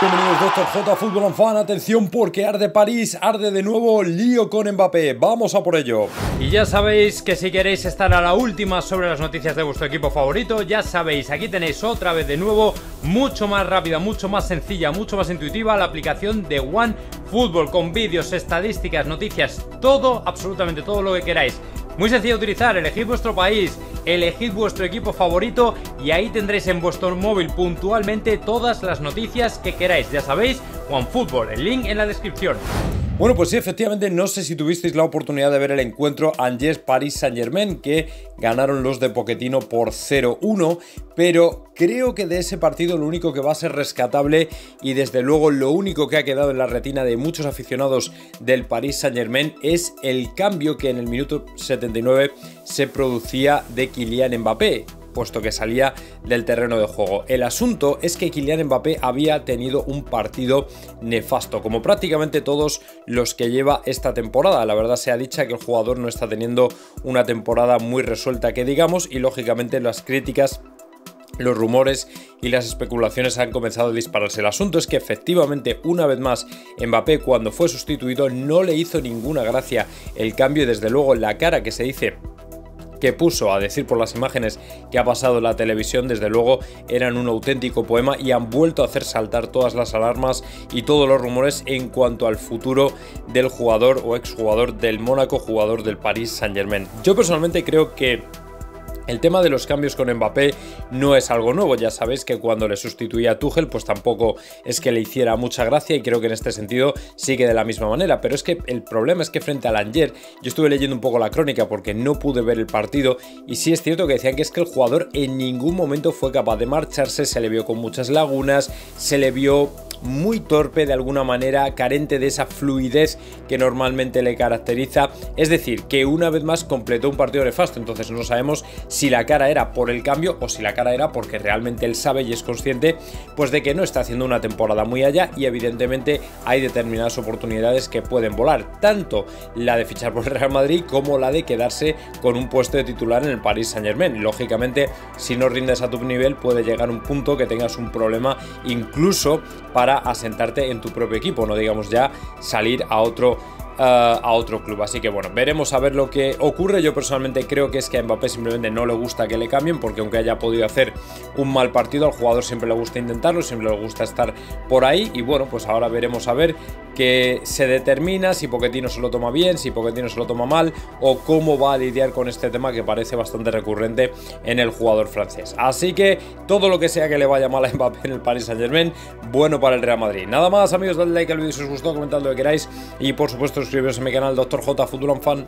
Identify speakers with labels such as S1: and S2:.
S1: Bienvenidos Doctor J Fútbol and Fan, atención porque arde París, arde de nuevo lío con Mbappé, vamos a por ello.
S2: Y ya sabéis que si queréis estar a la última sobre las noticias de vuestro equipo favorito, ya sabéis, aquí tenéis otra vez de nuevo, mucho más rápida, mucho más sencilla, mucho más intuitiva la aplicación de One Football con vídeos, estadísticas, noticias, todo, absolutamente todo lo que queráis. Muy sencillo de utilizar, elegid vuestro país, elegid vuestro equipo favorito y ahí tendréis en vuestro móvil puntualmente todas las noticias que queráis. Ya sabéis, OneFootball, el link en la descripción.
S1: Bueno, pues sí, efectivamente, no sé si tuvisteis la oportunidad de ver el encuentro Angers-Paris Saint-Germain, que ganaron los de Poquetino por 0-1, pero creo que de ese partido lo único que va a ser rescatable y desde luego lo único que ha quedado en la retina de muchos aficionados del Paris Saint-Germain es el cambio que en el minuto 79 se producía de Kylian Mbappé puesto que salía del terreno de juego. El asunto es que Kylian Mbappé había tenido un partido nefasto, como prácticamente todos los que lleva esta temporada. La verdad se ha dicho que el jugador no está teniendo una temporada muy resuelta que digamos y lógicamente las críticas los rumores y las especulaciones han comenzado a dispararse. El asunto es que efectivamente, una vez más, Mbappé cuando fue sustituido no le hizo ninguna gracia el cambio y desde luego la cara que se dice que puso, a decir por las imágenes que ha pasado en la televisión, desde luego eran un auténtico poema y han vuelto a hacer saltar todas las alarmas y todos los rumores en cuanto al futuro del jugador o exjugador del Mónaco, jugador del Paris Saint Germain. Yo personalmente creo que el tema de los cambios con Mbappé no es algo nuevo, ya sabéis que cuando le sustituía a Tuchel pues tampoco es que le hiciera mucha gracia y creo que en este sentido sigue de la misma manera, pero es que el problema es que frente al Anger, yo estuve leyendo un poco la crónica porque no pude ver el partido y sí es cierto que decían que es que el jugador en ningún momento fue capaz de marcharse, se le vio con muchas lagunas, se le vio muy torpe de alguna manera, carente de esa fluidez que normalmente le caracteriza. Es decir, que una vez más completó un partido nefasto, entonces no sabemos si la cara era por el cambio o si la cara era porque realmente él sabe y es consciente pues de que no está haciendo una temporada muy allá y evidentemente hay determinadas oportunidades que pueden volar, tanto la de fichar por el Real Madrid como la de quedarse con un puesto de titular en el Paris Saint Germain. Lógicamente, si no rindes a tu nivel puede llegar un punto que tengas un problema incluso para asentarte en tu propio equipo, no digamos ya salir a otro eh, a otro club. Así que bueno, veremos a ver lo que ocurre. Yo personalmente creo que es que a Mbappé simplemente no le gusta que le cambien, porque aunque haya podido hacer un mal partido, al jugador siempre le gusta intentarlo, siempre le gusta estar por ahí. Y bueno, pues ahora veremos a ver que se determina si Pochettino se lo toma bien, si Pochettino se lo toma mal, o cómo va a lidiar con este tema que parece bastante recurrente en el jugador francés. Así que todo lo que sea que le vaya mal a Mbappé en el Paris Saint Germain, bueno para el Real Madrid. Nada más amigos, dadle like al vídeo si os gustó, comentad lo que queráis y por supuesto suscribiros a mi canal Dr. J Fútbol Fan.